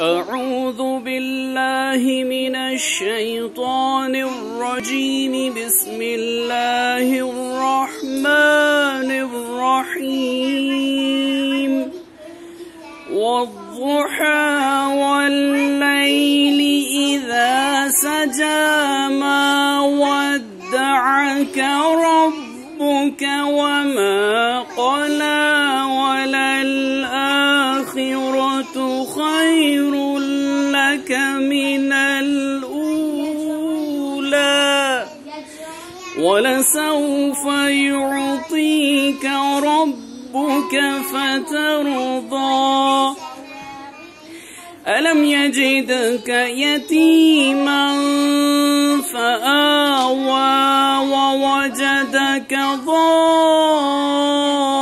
أعوذ بالله من الشيطان الرجيم. بسم الله الرحمن الرحيم. والضحى والليل إذا سجى ما ودعك ربك وما قلى خير لك من الأولى. ولسوف يعطيك ربك فترضى. ألم يجدك يتيما فآوى ووجدك ضالا.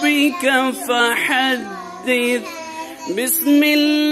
ربك فحدث. بسم الله.